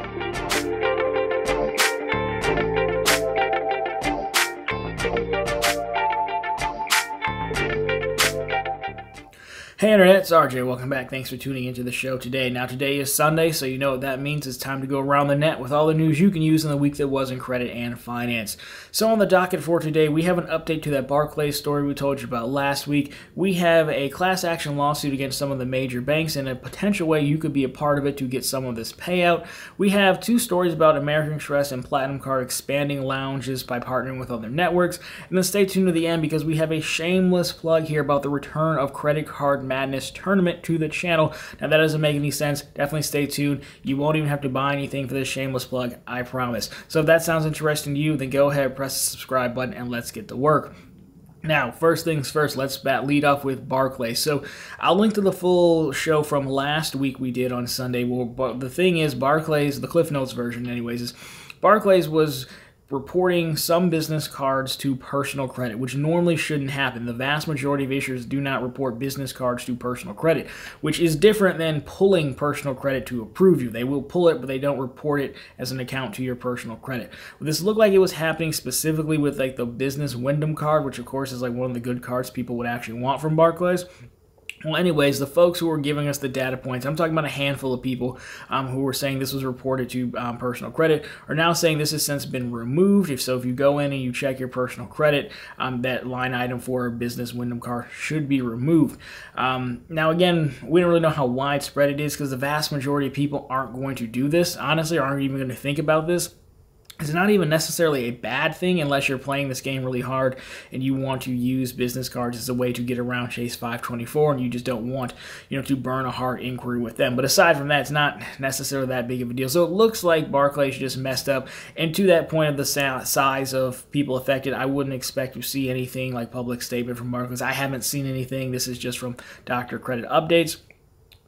Música Hey Internet, it's RJ. Welcome back. Thanks for tuning into the show today. Now, today is Sunday, so you know what that means. It's time to go around the net with all the news you can use in the week that was in credit and finance. So, on the docket for today, we have an update to that Barclays story we told you about last week. We have a class action lawsuit against some of the major banks and a potential way you could be a part of it to get some of this payout. We have two stories about American Express and Platinum Card expanding lounges by partnering with other networks. And then stay tuned to the end because we have a shameless plug here about the return of credit card Madness tournament to the channel. Now, that doesn't make any sense. Definitely stay tuned. You won't even have to buy anything for this shameless plug, I promise. So, if that sounds interesting to you, then go ahead, press the subscribe button, and let's get to work. Now, first things first, let's bat lead off with Barclays. So, I'll link to the full show from last week we did on Sunday. Well, but the thing is, Barclays, the Cliff Notes version, anyways, is Barclays was reporting some business cards to personal credit, which normally shouldn't happen. The vast majority of issuers do not report business cards to personal credit, which is different than pulling personal credit to approve you. They will pull it, but they don't report it as an account to your personal credit. This looked like it was happening specifically with like the business Wyndham card, which of course is like one of the good cards people would actually want from Barclays. Well, anyways, the folks who were giving us the data points, I'm talking about a handful of people um, who were saying this was reported to um, personal credit, are now saying this has since been removed. If so, if you go in and you check your personal credit, um, that line item for business Wyndham car should be removed. Um, now, again, we don't really know how widespread it is because the vast majority of people aren't going to do this. Honestly, aren't even going to think about this it's not even necessarily a bad thing unless you're playing this game really hard and you want to use business cards as a way to get around Chase 524 and you just don't want, you know, to burn a hard inquiry with them. But aside from that, it's not necessarily that big of a deal. So it looks like Barclays just messed up. And to that point of the size of people affected, I wouldn't expect to see anything like public statement from Barclays. I haven't seen anything. This is just from Dr. Credit Updates.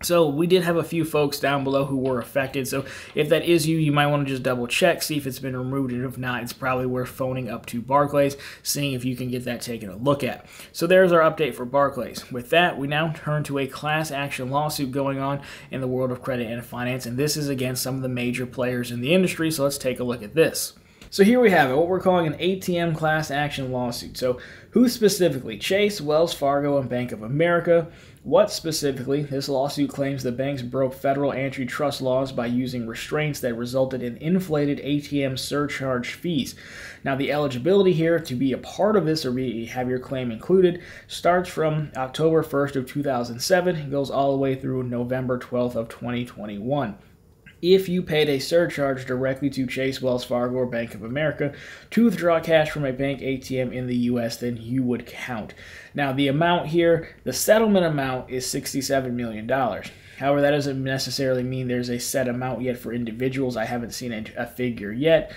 So we did have a few folks down below who were affected. So if that is you, you might want to just double check, see if it's been removed, and if not, it's probably worth phoning up to Barclays, seeing if you can get that taken a look at. So there's our update for Barclays. With that, we now turn to a class action lawsuit going on in the world of credit and finance, and this is against some of the major players in the industry. So let's take a look at this. So here we have it, what we're calling an ATM class action lawsuit. So who specifically? Chase, Wells Fargo, and Bank of America. What specifically? This lawsuit claims the banks broke federal antitrust laws by using restraints that resulted in inflated ATM surcharge fees. Now, the eligibility here to be a part of this or be, have your claim included starts from October 1st of 2007, goes all the way through November 12th of 2021 if you paid a surcharge directly to Chase, Wells Fargo, or Bank of America to withdraw cash from a bank ATM in the US, then you would count. Now, the amount here, the settlement amount is $67 million. However, that doesn't necessarily mean there's a set amount yet for individuals. I haven't seen a, a figure yet.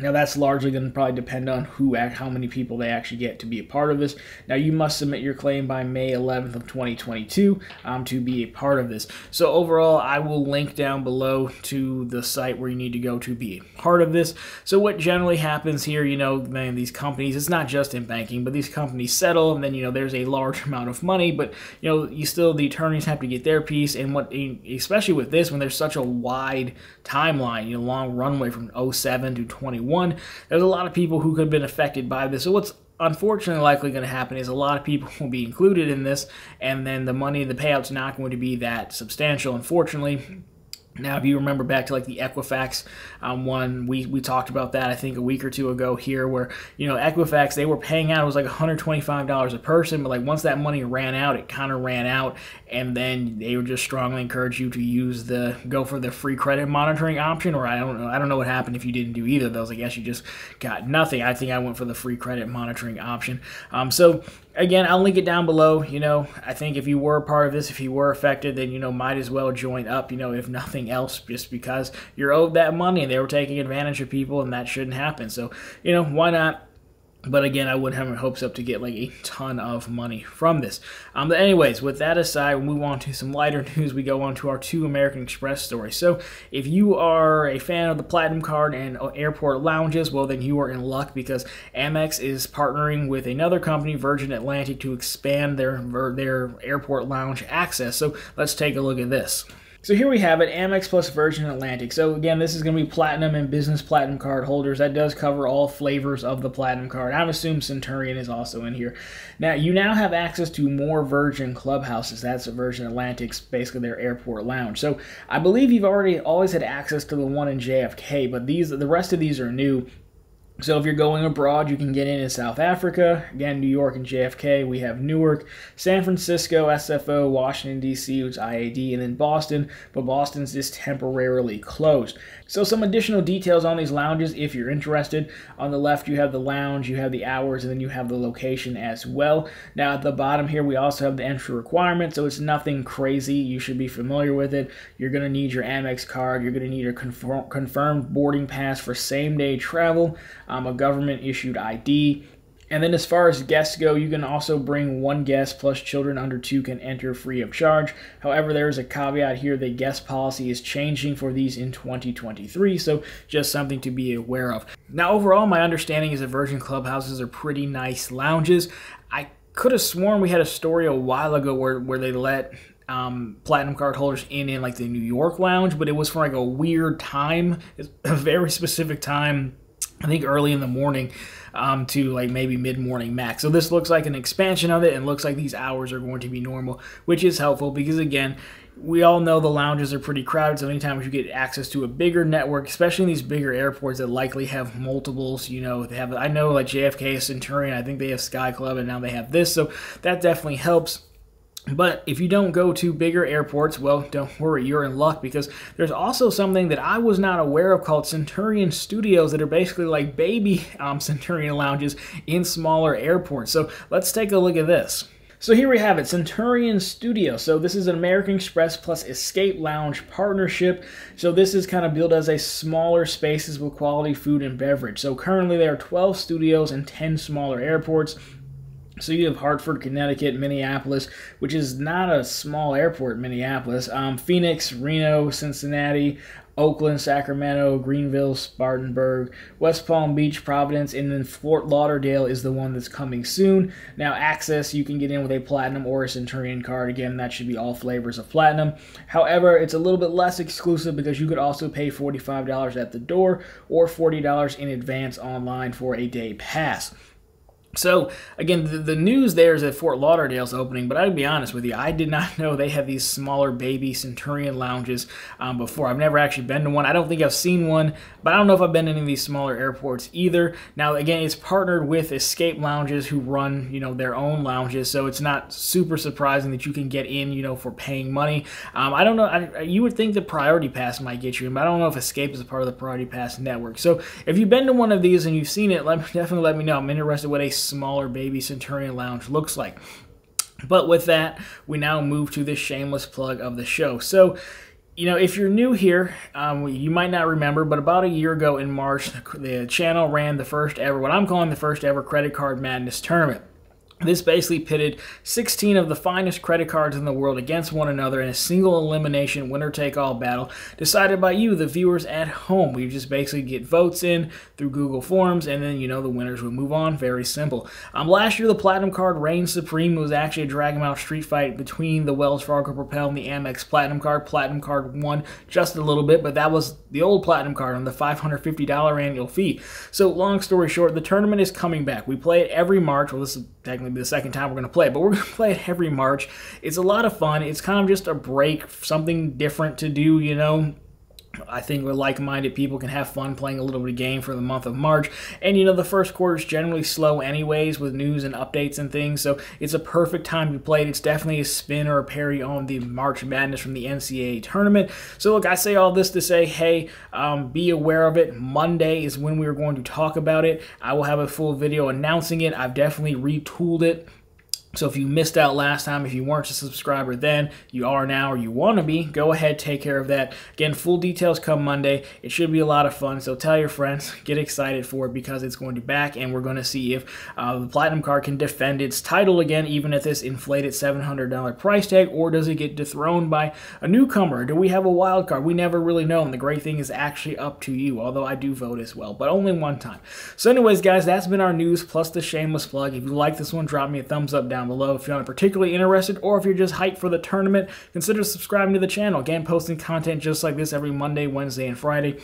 Now that's largely going to probably depend on who, how many people they actually get to be a part of this. Now you must submit your claim by May 11th of 2022 um, to be a part of this. So overall, I will link down below to the site where you need to go to be a part of this. So what generally happens here, you know, man, these companies, it's not just in banking, but these companies settle, and then you know there's a large amount of money, but you know you still the attorneys have to get their piece, and what especially with this when there's such a wide timeline, you know, long runway from 07 to 21 one, there's a lot of people who could have been affected by this. So what's unfortunately likely going to happen is a lot of people will be included in this, and then the money, the payout's not going to be that substantial, unfortunately. Now, if you remember back to like the Equifax um, one, we, we talked about that I think a week or two ago here, where you know Equifax they were paying out it was like 125 dollars a person, but like once that money ran out, it kind of ran out, and then they would just strongly encourage you to use the go for the free credit monitoring option, or I don't know I don't know what happened if you didn't do either of those. I guess you just got nothing. I think I went for the free credit monitoring option. Um, so again, I'll link it down below. You know, I think if you were part of this, if you were affected, then, you know, might as well join up, you know, if nothing else, just because you're owed that money and they were taking advantage of people and that shouldn't happen. So, you know, why not? But again, I wouldn't have my hopes up to get like a ton of money from this. Um, but anyways, with that aside, we move on to some lighter news. We go on to our two American Express stories. So if you are a fan of the Platinum Card and airport lounges, well then you are in luck because Amex is partnering with another company, Virgin Atlantic, to expand their their airport lounge access. So let's take a look at this. So here we have it, Amex plus Virgin Atlantic. So again, this is going to be platinum and business platinum card holders. That does cover all flavors of the platinum card. I would assume Centurion is also in here. Now, you now have access to more Virgin clubhouses. That's Virgin Atlantic's basically their airport lounge. So I believe you've already always had access to the one in JFK, but these the rest of these are new. So if you're going abroad, you can get in in South Africa, again, New York and JFK. We have Newark, San Francisco, SFO, Washington, D.C., which is IAD, and then Boston, but Boston's just temporarily closed. So some additional details on these lounges if you're interested. On the left, you have the lounge, you have the hours, and then you have the location as well. Now at the bottom here, we also have the entry requirement, so it's nothing crazy. You should be familiar with it. You're going to need your Amex card. You're going to need a confirm confirmed boarding pass for same-day travel, um, a government-issued ID, and then as far as guests go, you can also bring one guest plus children under two can enter free of charge. However, there is a caveat here the guest policy is changing for these in 2023, so just something to be aware of. Now, overall, my understanding is that Virgin Clubhouses are pretty nice lounges. I could have sworn we had a story a while ago where, where they let um, platinum card holders in in like the New York lounge, but it was for like a weird time, a very specific time I think early in the morning um, to like maybe mid morning max. So this looks like an expansion of it and looks like these hours are going to be normal, which is helpful because again, we all know the lounges are pretty crowded. So anytime you get access to a bigger network, especially in these bigger airports that likely have multiples, you know, they have I know like JFK, Centurion, I think they have Sky Club, and now they have this. So that definitely helps. But if you don't go to bigger airports, well, don't worry, you're in luck because there's also something that I was not aware of called Centurion Studios that are basically like baby um, Centurion lounges in smaller airports. So let's take a look at this. So here we have it, Centurion Studio. So this is an American Express plus Escape Lounge partnership. So this is kind of built as a smaller spaces with quality food and beverage. So currently there are 12 studios and 10 smaller airports. So you have Hartford, Connecticut, Minneapolis, which is not a small airport, Minneapolis. Um, Phoenix, Reno, Cincinnati, Oakland, Sacramento, Greenville, Spartanburg, West Palm Beach, Providence, and then Fort Lauderdale is the one that's coming soon. Now, access, you can get in with a Platinum or a Centurion card. Again, that should be all flavors of Platinum. However, it's a little bit less exclusive because you could also pay $45 at the door or $40 in advance online for a day pass. So again, the, the, news there is that Fort Lauderdale's opening, but I'll be honest with you, I did not know they have these smaller baby Centurion lounges um, before. I've never actually been to one. I don't think I've seen one, but I don't know if I've been to any of these smaller airports either. Now again, it's partnered with Escape Lounges who run you know their own lounges, so it's not super surprising that you can get in you know for paying money. Um, I don't know. I, you would think the Priority Pass might get you in, but I don't know if Escape is a part of the Priority Pass network. So if you've been to one of these and you've seen it, let definitely let me know. I'm interested what a smaller baby Centurion lounge looks like. But with that, we now move to the shameless plug of the show. So, you know, if you're new here, um, you might not remember, but about a year ago in March, the channel ran the first ever, what I'm calling the first ever Credit Card Madness tournament. This basically pitted 16 of the finest credit cards in the world against one another in a single elimination winner take all battle decided by you, the viewers at home. We just basically get votes in through Google Forms, and then you know the winners would move on. Very simple. Um, last year, the Platinum card reigned supreme. It was actually a drag out street fight between the Wells Fargo Propel and the Amex Platinum card. Platinum card won just a little bit, but that was the old Platinum card on the $550 annual fee. So, long story short, the tournament is coming back. We play it every March. Well, this is technically be the second time we're going to play but we're going to play it every March. It's a lot of fun. It's kind of just a break, something different to do, you know. I think with like-minded people can have fun playing a little bit of game for the month of March. And you know, the first quarter is generally slow anyways with news and updates and things, so it's a perfect time to play it. It's definitely a spin or a parry on the March Madness from the NCAA tournament. So look, I say all this to say, hey, um, be aware of it. Monday is when we are going to talk about it. I will have a full video announcing it. I've definitely retooled it so if you missed out last time, if you weren't a subscriber then, you are now or you want to be, go ahead, take care of that. Again, full details come Monday. It should be a lot of fun, so tell your friends, get excited for it because it's going to be back and we're going to see if uh, the Platinum card can defend its title again even at this inflated $700 price tag or does it get dethroned by a newcomer? Do we have a wild card? We never really know and the great thing is actually up to you, although I do vote as well, but only one time. So anyways, guys, that's been our news plus the shameless plug. If you like this one, drop me a thumbs up down down below if you're not particularly interested or if you're just hyped for the tournament. Consider subscribing to the channel. Again, posting content just like this every Monday, Wednesday, and Friday.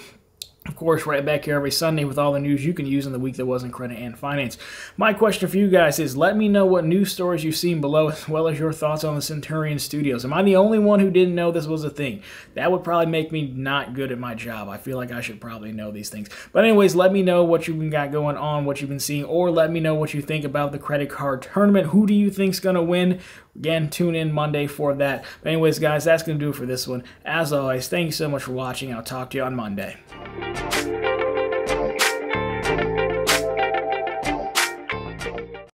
Of course, right back here every Sunday with all the news you can use in the week that was in credit and finance. My question for you guys is let me know what news stories you've seen below as well as your thoughts on the Centurion Studios. Am I the only one who didn't know this was a thing? That would probably make me not good at my job. I feel like I should probably know these things. But anyways, let me know what you've got going on, what you've been seeing, or let me know what you think about the credit card tournament. Who do you think's going to win? Again, tune in Monday for that. But anyways, guys, that's going to do it for this one. As always, thank you so much for watching. I'll talk to you on Monday.